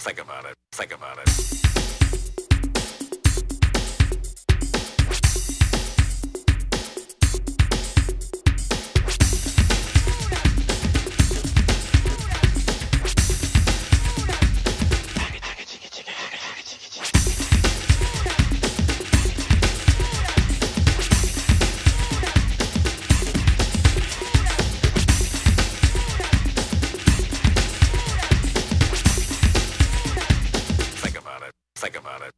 Think about it. Think about it. Think about it.